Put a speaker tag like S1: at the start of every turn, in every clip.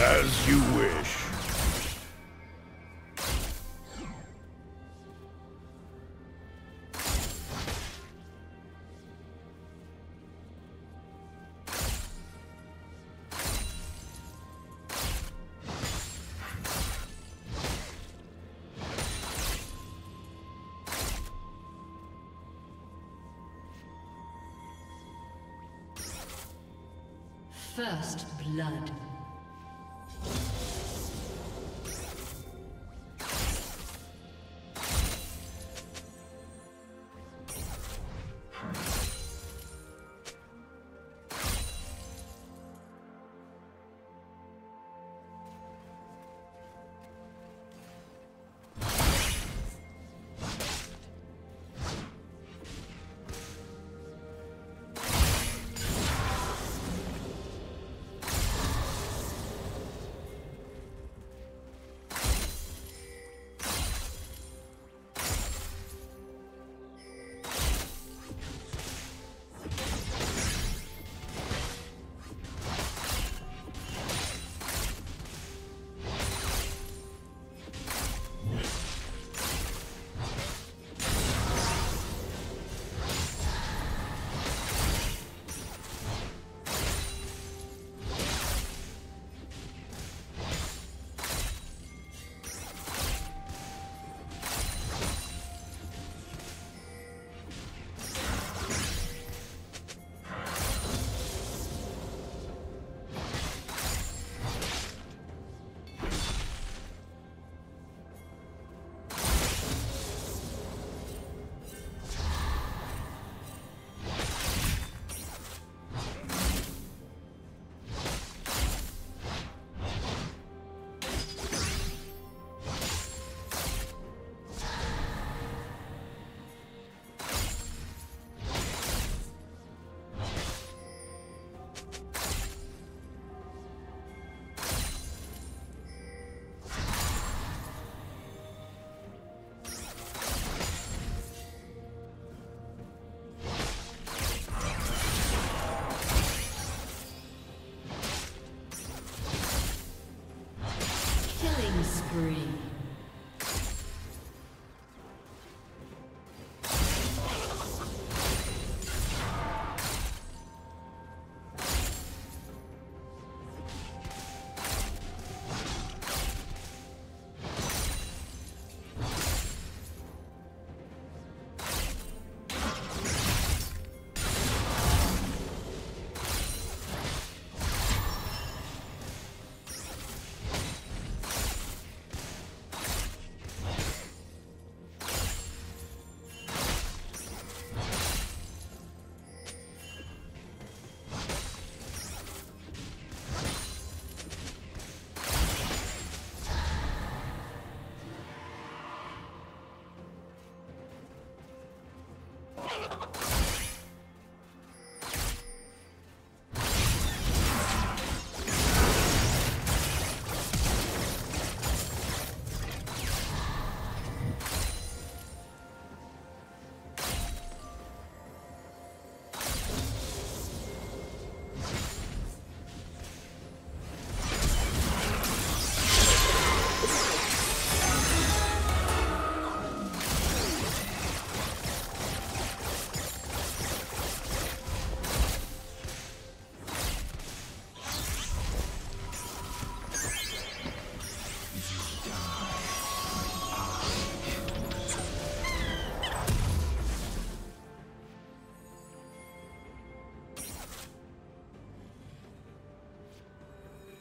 S1: As you wish.
S2: First blood.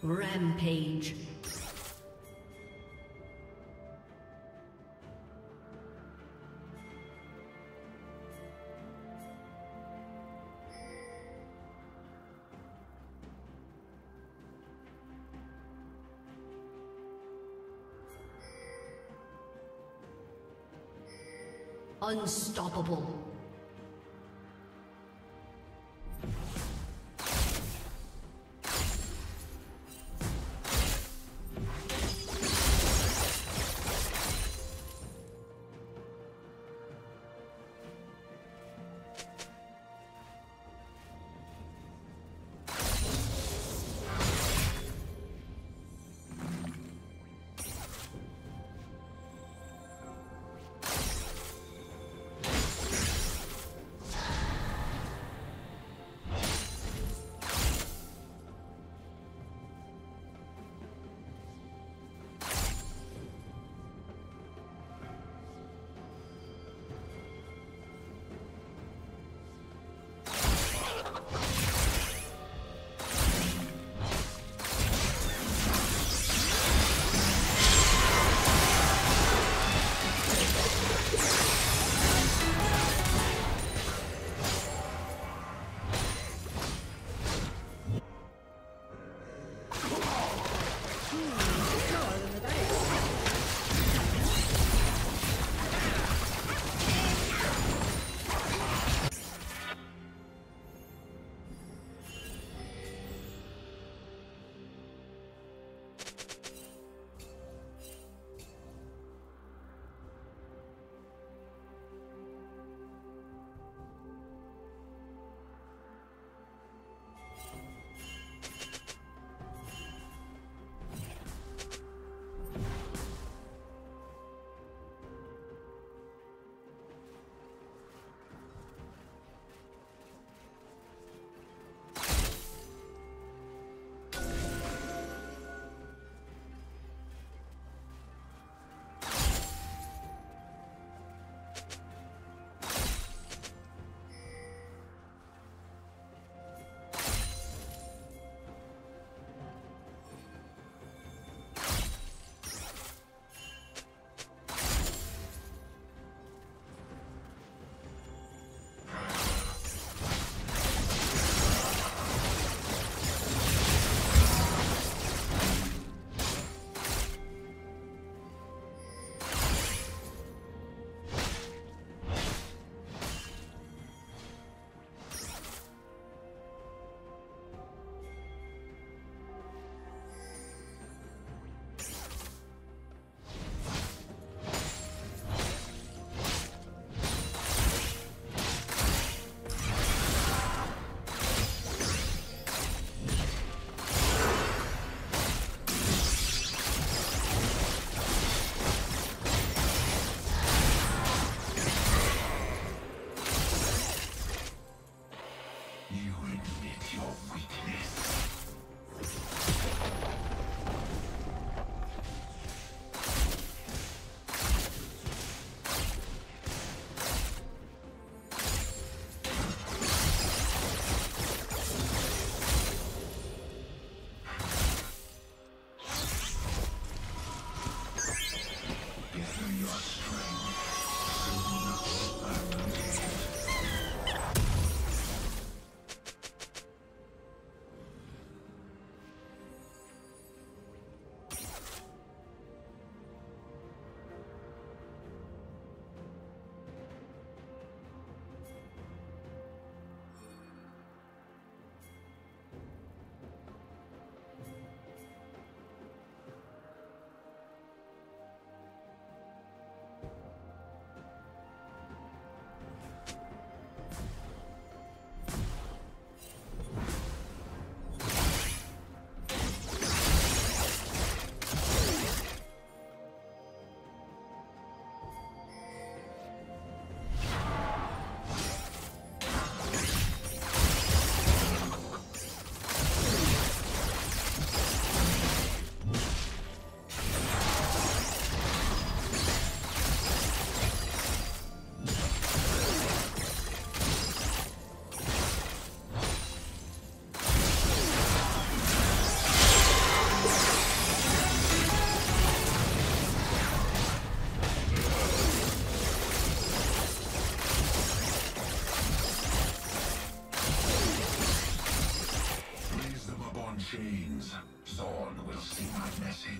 S2: Rampage. Unstoppable.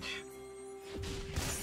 S1: Chains. Zaun will see my message.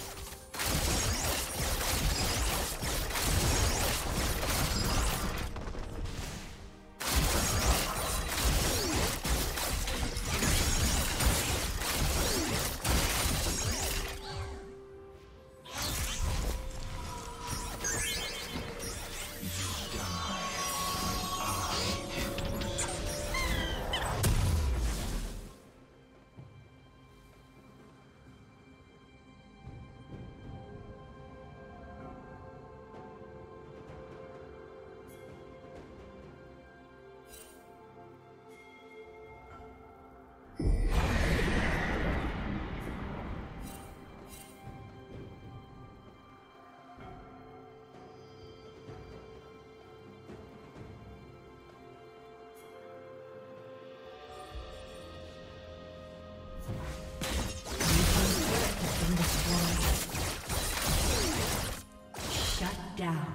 S1: down.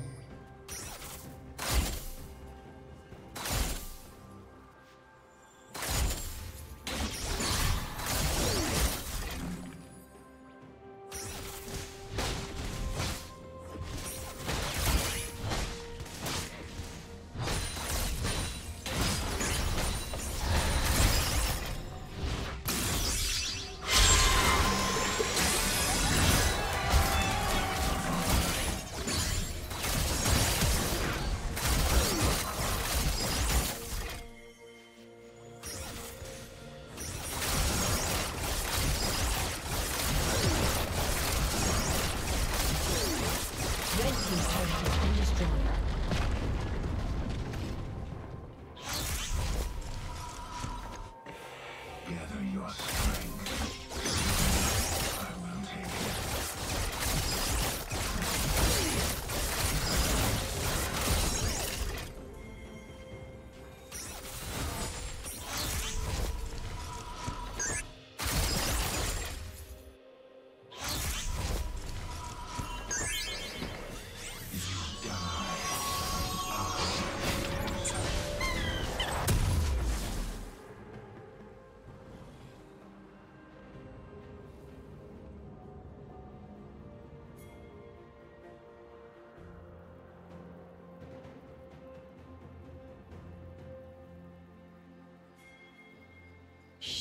S2: yours.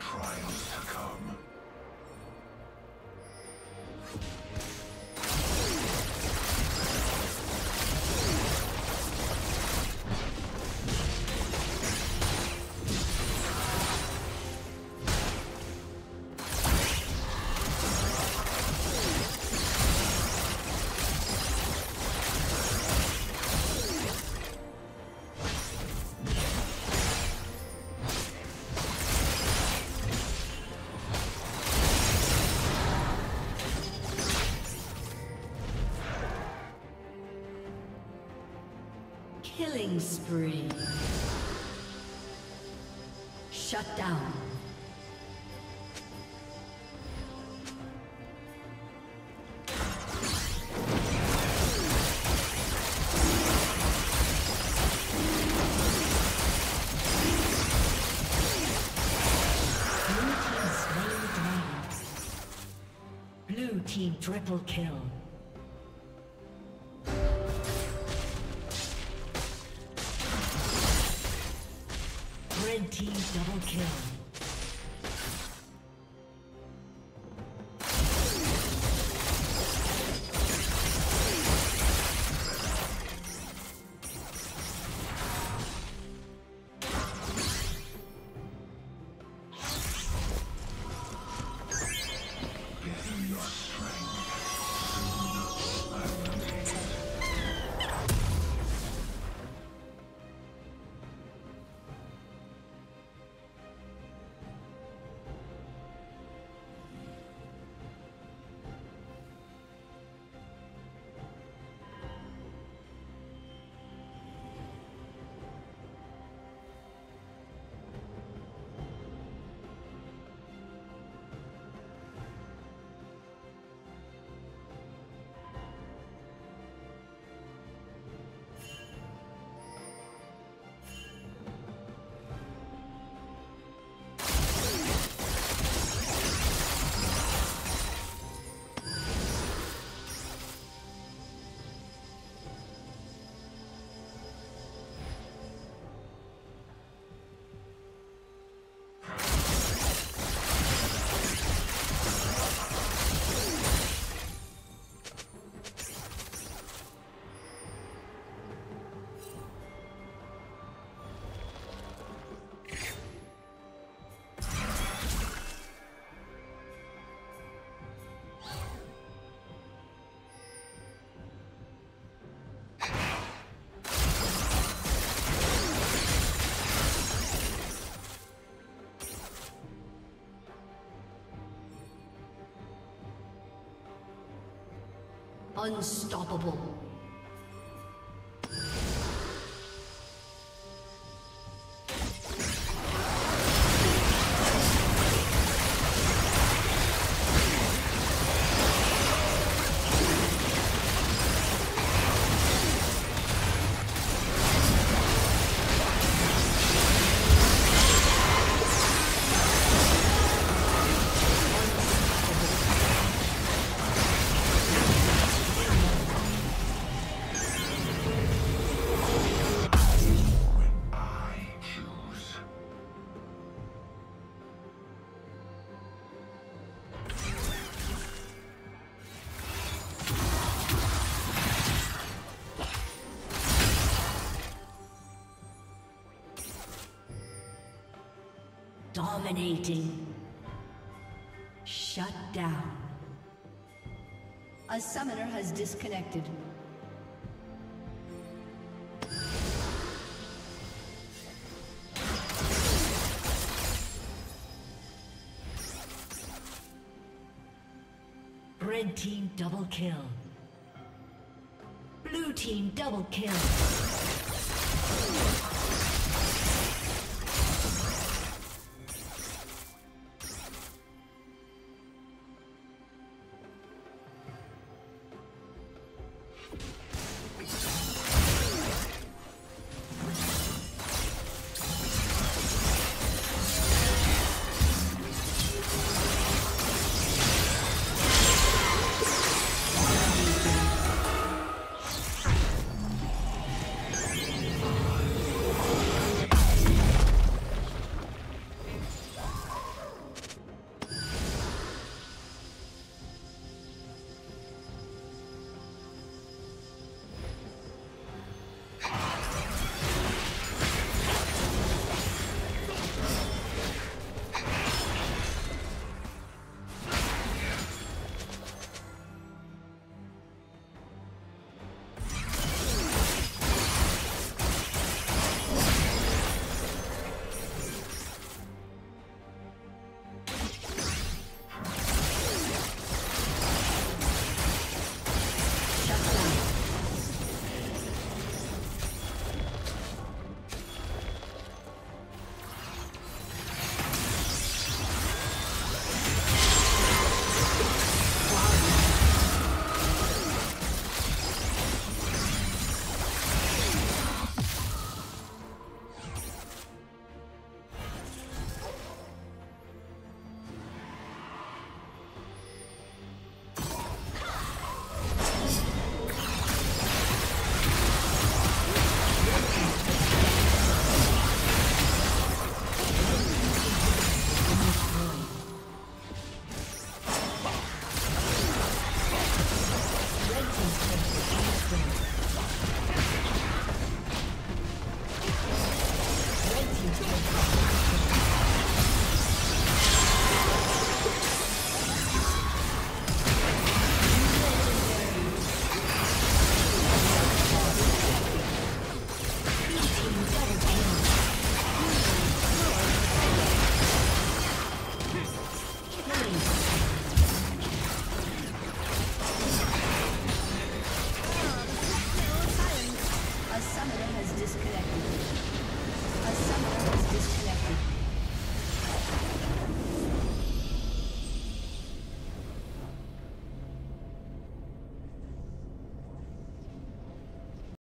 S1: trials to come.
S2: Killing spree. Shut down. Blue team triple kill. Unstoppable. Dominating. Shut down. A summoner has disconnected. Red team double kill. Blue team double kill.